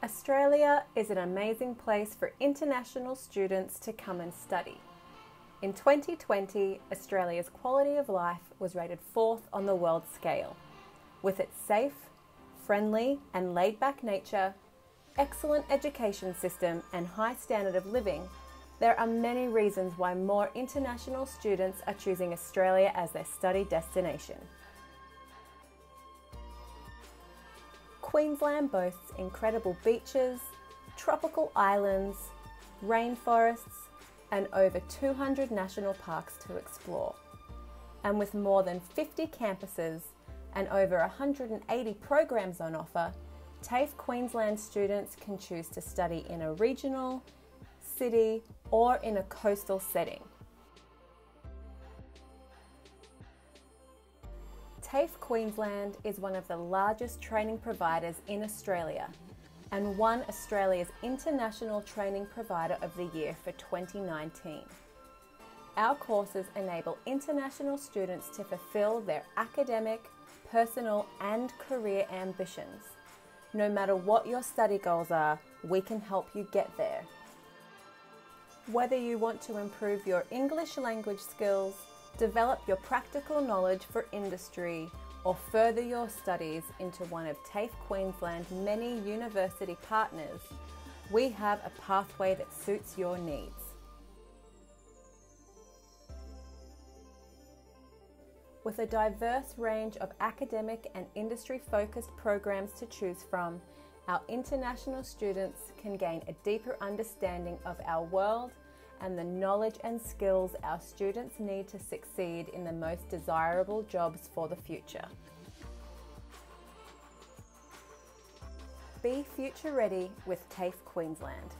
Australia is an amazing place for international students to come and study. In 2020, Australia's quality of life was rated fourth on the world scale. With its safe, friendly, and laid back nature, excellent education system, and high standard of living, there are many reasons why more international students are choosing Australia as their study destination. Queensland boasts incredible beaches, tropical islands, rainforests, and over 200 national parks to explore. And with more than 50 campuses and over 180 programs on offer, TAFE Queensland students can choose to study in a regional, city, or in a coastal setting. TAFE Queensland is one of the largest training providers in Australia and won Australia's International Training Provider of the Year for 2019. Our courses enable international students to fulfill their academic, personal, and career ambitions. No matter what your study goals are, we can help you get there. Whether you want to improve your English language skills, develop your practical knowledge for industry, or further your studies into one of TAFE Queensland's many university partners, we have a pathway that suits your needs. With a diverse range of academic and industry focused programs to choose from, our international students can gain a deeper understanding of our world and the knowledge and skills our students need to succeed in the most desirable jobs for the future. Be future ready with TAFE Queensland.